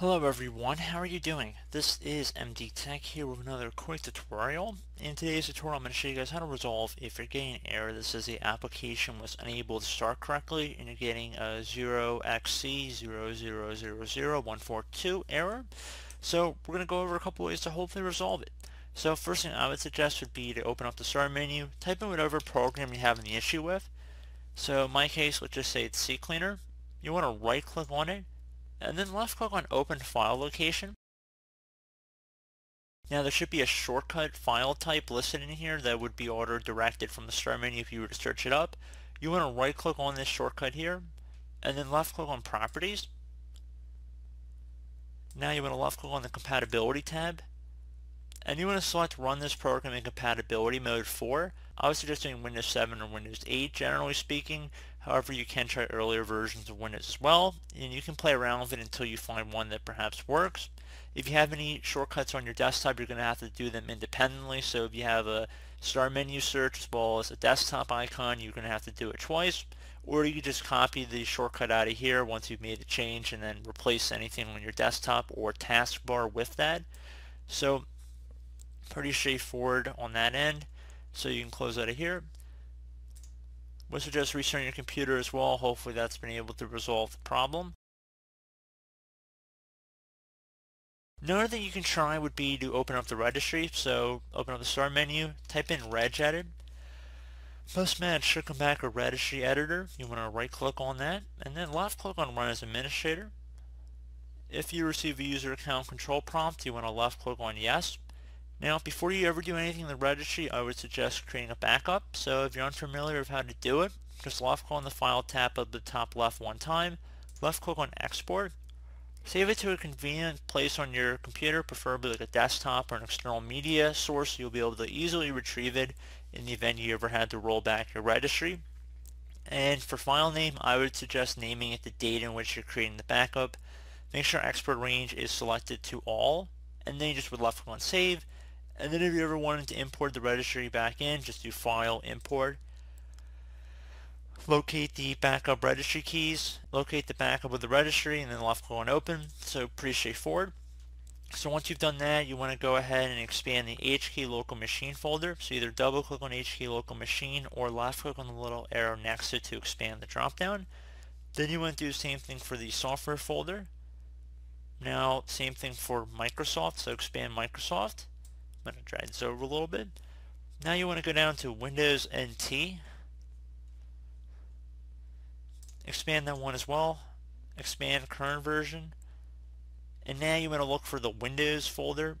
Hello everyone, how are you doing? This is MD Tech here with another quick tutorial. In today's tutorial I'm going to show you guys how to resolve if you're getting an error that says the application was unable to start correctly and you're getting a 0xc0000142 error. So we're going to go over a couple ways to hopefully resolve it. So first thing I would suggest would be to open up the start menu, type in whatever program you're having the issue with. So in my case, let's just say it's CCleaner. You want to right click on it and then left click on open file location. Now there should be a shortcut file type listed in here that would be auto directed from the start menu if you were to search it up. You want to right click on this shortcut here and then left click on properties. Now you want to left click on the compatibility tab and you want to select run this program in compatibility mode 4. I was suggesting Windows 7 or Windows 8 generally speaking However, you can try earlier versions of Windows as well, and you can play around with it until you find one that perhaps works. If you have any shortcuts on your desktop, you're going to have to do them independently. So if you have a start menu search as well as a desktop icon, you're going to have to do it twice. Or you can just copy the shortcut out of here once you've made a change and then replace anything on your desktop or taskbar with that. So pretty straightforward on that end. So you can close out of here. Would suggest restarting your computer as well. Hopefully that's been able to resolve the problem. Another thing you can try would be to open up the registry. So open up the start menu, type in regedit. Postman should come back a registry editor. You want to right click on that and then left click on run as administrator. If you receive a user account control prompt, you want to left click on yes. Now, before you ever do anything in the registry, I would suggest creating a backup. So if you're unfamiliar with how to do it, just left click on the file tab at the top left one time, left click on export, save it to a convenient place on your computer, preferably like a desktop or an external media source. So you'll be able to easily retrieve it in the event you ever had to roll back your registry. And for file name, I would suggest naming it the date in which you're creating the backup. Make sure export range is selected to all, and then you just would left click on save, and then if you ever wanted to import the registry back in, just do File, Import. Locate the backup registry keys, locate the backup of the registry, and then left click on Open. So pretty straightforward. So once you've done that, you want to go ahead and expand the HK local machine folder. So either double click on HK local machine or left click on the little arrow next to it to expand the dropdown. Then you want to do the same thing for the software folder. Now, same thing for Microsoft, so expand Microsoft. I'm going to drag this over a little bit. Now you want to go down to Windows NT. Expand that one as well. Expand current version. And now you want to look for the Windows folder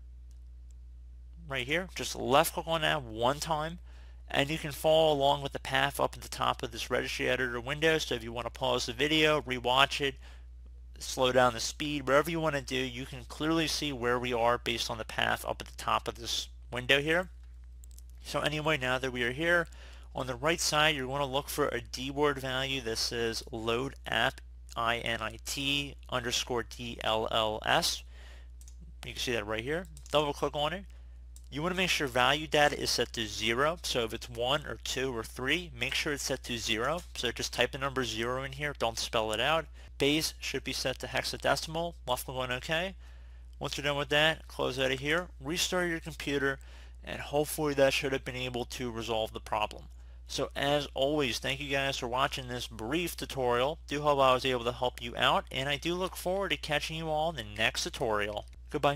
right here. Just left click on that one time and you can follow along with the path up at the top of this registry editor window. So if you want to pause the video, rewatch it, slow down the speed, whatever you want to do, you can clearly see where we are based on the path up at the top of this window here. So anyway, now that we are here, on the right side, you're going to look for a dword value that says load app init underscore dlls. You can see that right here. Double click on it. You want to make sure value data is set to 0. So if it's 1 or 2 or 3, make sure it's set to 0. So just type the number 0 in here. Don't spell it out. Base should be set to hexadecimal. Left click on OK. Once you're done with that, close out of here. Restart your computer and hopefully that should have been able to resolve the problem. So as always, thank you guys for watching this brief tutorial. Do hope I was able to help you out and I do look forward to catching you all in the next tutorial. Goodbye.